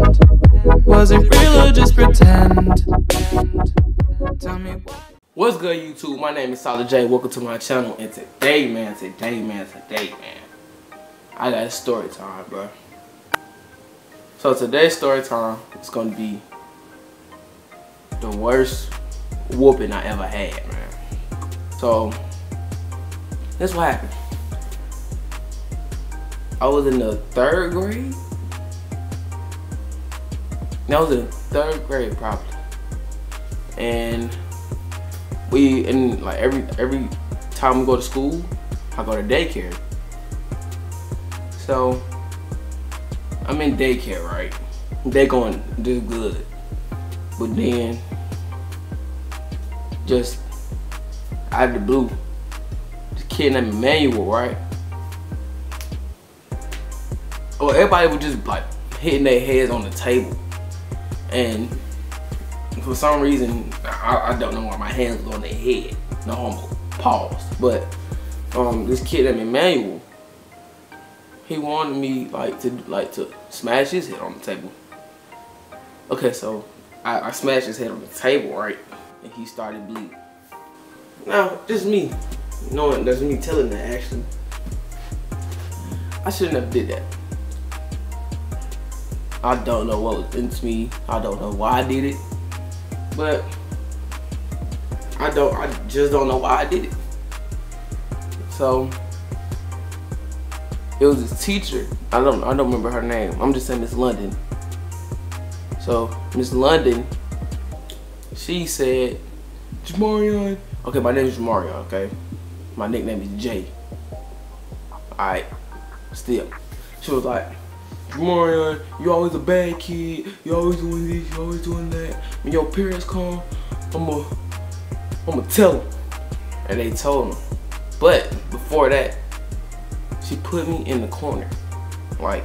Was it real or just pretend? What's good, YouTube? My name is Solid J. Welcome to my channel. And today, man, today, man, today, man, I got a story time, bro. So today's story time is gonna be the worst whooping I ever had, man. So this what happened. I was in the third grade. That was in third grade, probably. And we and like every every time we go to school, I go to daycare. So I'm in daycare, right? They going do good, but then just out of the blue, this kid named Emmanuel, right? Well, everybody was just like hitting their heads on the table, and for some reason, I, I don't know why my hands was on their head. No homo. Pause. But um, this kid named Emmanuel, he wanted me like to like to smash his head on the table. Okay, so I, I smashed his head on the table, right? And he started bleeding. Now, is me. Knowing that's me telling that actually. I shouldn't have did that. I don't know what was into me. I don't know why I did it. But I don't I just don't know why I did it. So it was this teacher. I don't I don't remember her name. I'm just saying Miss London. So Miss London, she said, Jamarion. Okay, my name is Jamarion, okay? My nickname is Jay. Alright. Still. She was like, Jamarion, uh, you always a bad kid. You always doing this, you always doing that. When your parents come, I'ma I'ma tell them. And they told them. But before that, she put me in the corner. Like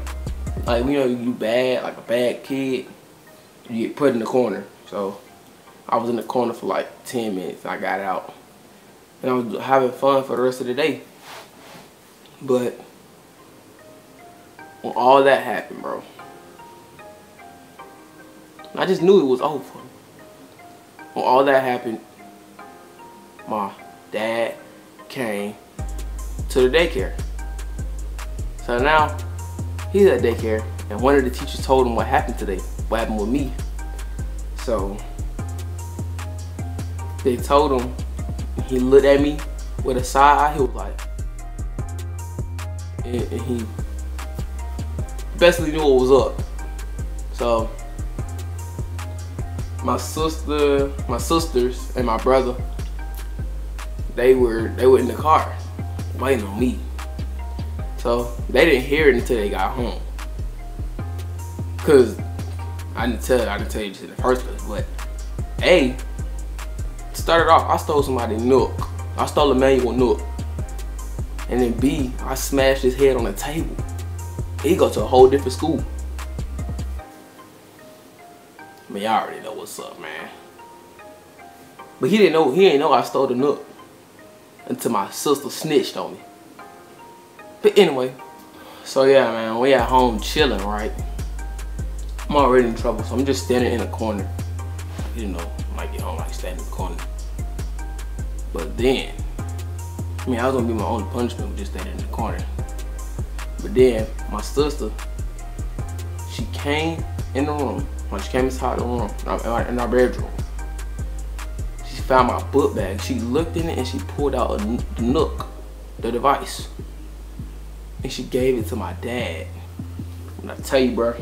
like you know you bad, like a bad kid, you get put in the corner. So I was in the corner for like 10 minutes. I got out. And I was having fun for the rest of the day. But when all that happened, bro, I just knew it was over. When all that happened, my dad came to the daycare. So now he's at daycare and one of the teachers told him what happened today, what happened with me. So they told him, he looked at me with a side eye, he was like, and, and he basically knew what was up. So my sister, my sisters, and my brother, they were they were in the car waiting on me. So they didn't hear it until they got home. Cause I didn't tell I didn't tell you this in the first place, but A started off I stole somebody's nook. I stole Emmanuel nook. And then B, I smashed his head on the table. He go to a whole different school. I mean, y'all already know what's up, man. But he didn't know, he didn't know I stole the nook until my sister snitched on me. But anyway, so yeah, man, we at home chilling, right? I'm already in trouble, so I'm just standing in a corner. You know, might get home like standing in the corner. But then, I mean, I was gonna be my only punishment with just standing in the corner. But then, my sister, she came in the room. When she came inside the room, in our bedroom, she found my book bag. She looked in it and she pulled out a Nook, the device. And she gave it to my dad. And I tell you, bro,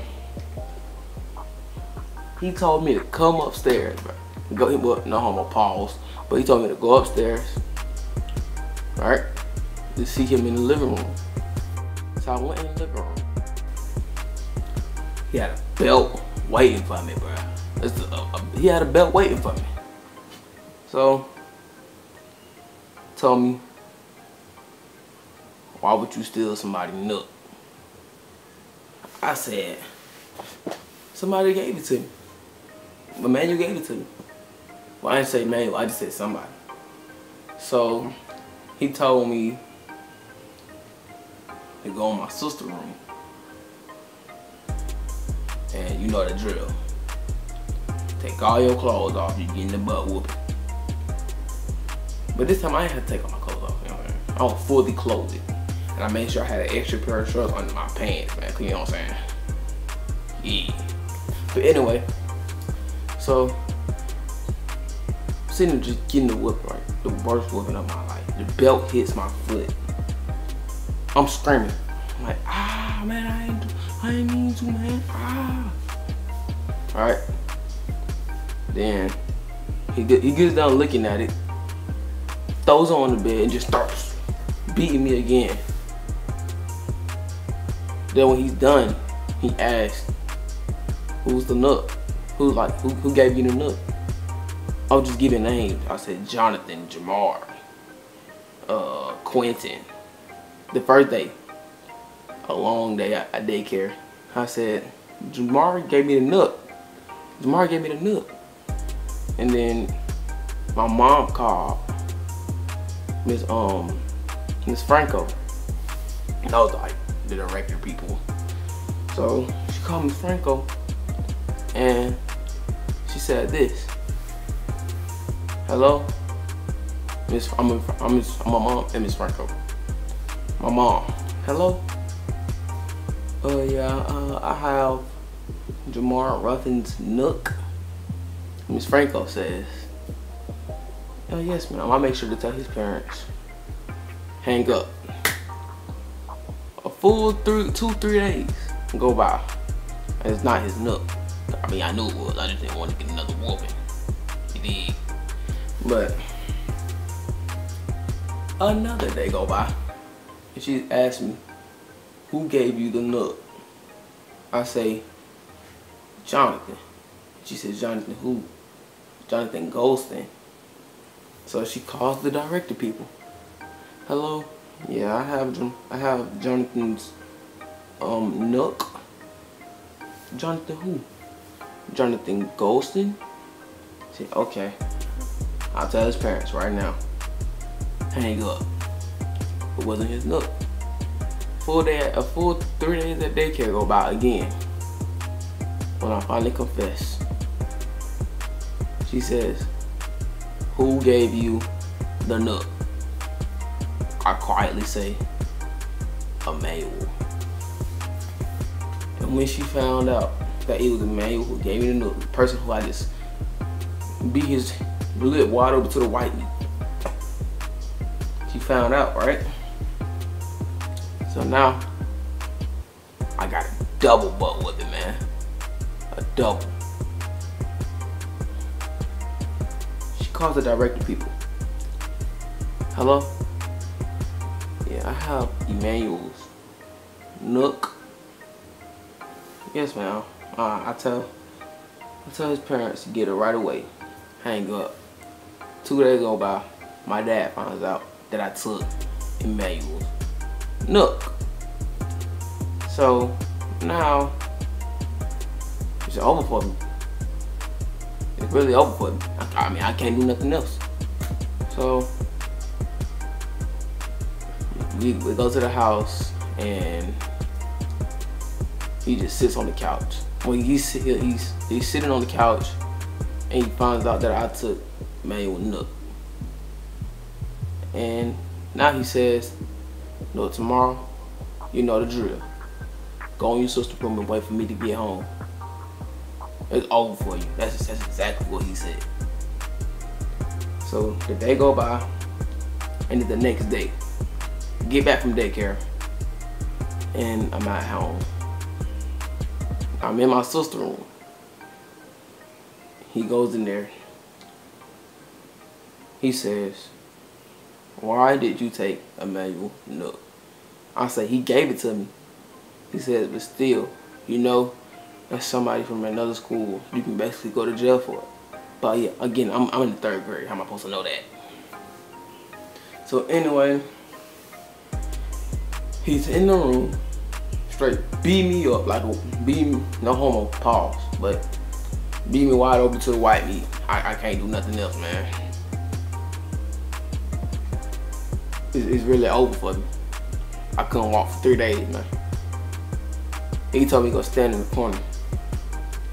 he told me to come upstairs, bro. Go, well, no homo pause, but he told me to go upstairs, right, to see him in the living room. So I went in the room. He had a belt waiting for me, bro. A, a, he had a belt waiting for me. So, told me, why would you steal somebody's nook? I said, somebody gave it to me. The man you gave it to me. Well, I didn't say Manuel, I just said somebody. So, he told me to go in my sister room. And you know the drill. Take all your clothes off, you getting the butt whooping. But this time I had to take all my clothes off. You know I mean? I was fully clothed. And I made sure I had an extra pair of shorts under my pants, man. You know what I'm saying? Yeah. But anyway, so sitting just getting the whip right. The worst whipping of my life. The belt hits my foot. I'm screaming. I'm like, ah man, I ain't I ain't mean to man. Ah. Alright. Then he get, he gets down looking at it, throws it on the bed and just starts beating me again. Then when he's done, he asks, "Who's the nut? Who like who, who gave you the nut?" I was just giving names. I said Jonathan, Jamar, uh, Quentin. The first day, a long day at, daycare. I said, Jamar gave me the nut. Jamar gave me the nut. And then my mom called Miss um Miss Franco. And I was like the director people. So she called Miss Franco and she said this. Hello? Miss I'm a, I'm, Miss, I'm my mom and Miss Franco. My mom. Hello? Uh yeah, uh, I have Jamar Ruffin's Nook. Miss Franco says, Oh yes, ma'am. I'll make sure to tell his parents. Hang up. A full three, two, three days go by. And it's not his nook. I mean, I knew it was. I just didn't want to get another whooping. You did. But another day go by. And she asked me, who gave you the nook? I say, Jonathan. She says, Jonathan who? Jonathan Goldstein. So she calls the director people. Hello? Yeah, I have I have Jonathan's um nook. Jonathan who? Jonathan Goldston? Say, okay. I'll tell his parents right now. Hang up. It wasn't his nook. Full day, a full three days at daycare go by again. When I finally confess, she says, "Who gave you the nook?" I quietly say, "Emmanuel." And when she found out that it was Emmanuel who gave me the nook, the person who I just beat his lip wide open to the white she found out, right? So now I got a double butt with it, man. A double. She calls the director people. Hello? Yeah, I have Emmanuel's Nook. Yes, ma'am. Uh, I tell I tell his parents to get it right away. Hang up. Two days go by, my dad finds out that I took Emmanuel's Nook. So now it's over for me. It's really over for me. I, I mean, I can't do nothing else. So we, we go to the house and he just sits on the couch. When he's he's he's sitting on the couch and he finds out that I took Manuel Nook. And now he says, no, tomorrow, you know the drill. Go on your sister's room and wait for me to get home. It's over for you. That's, that's exactly what he said. So the day go by, and then the next day, get back from daycare, and I'm at home. I'm in my sister's room. He goes in there. He says, why did you take Emmanuel Nook? I say, he gave it to me. He says, but still, you know, that's somebody from another school. You can basically go to jail for it. But yeah, again, I'm, I'm in the third grade. How am I supposed to know that? So anyway, he's in the room, straight beat me up, like beat me, no homo, pause, but beat me wide open to the white meat. I, I can't do nothing else, man. It's, really over for me. I couldn't walk for three days, man. He told me to go stand in the corner.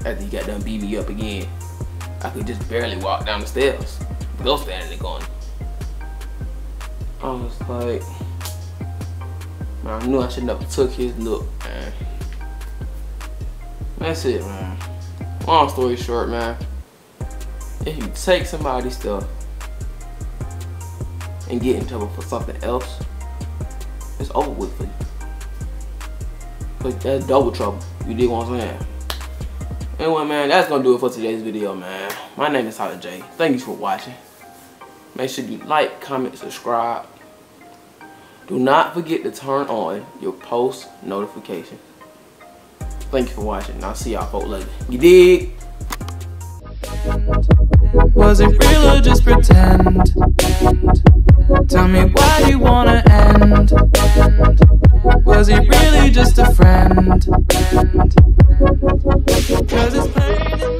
after he got done beat me up again. I could just barely walk down the stairs. Go standing there going. I was like, man, I knew I should never took his look, man. That's it, man. Long story short, man. If you take somebody's stuff and get in trouble for something else, it's over with for you. Cause that's double trouble. You dig what I'm saying? Anyway, man, that's gonna do it for today's video, man. My name is Tyler J. Thank you for watching. Make sure you like, comment, subscribe. Do not forget to turn on your post notification. Thank you for watching. I'll see y'all folk later. You dig? Was it real or just pretend? Tell me why you wanna end. Was he really just a friend? Cause it's plain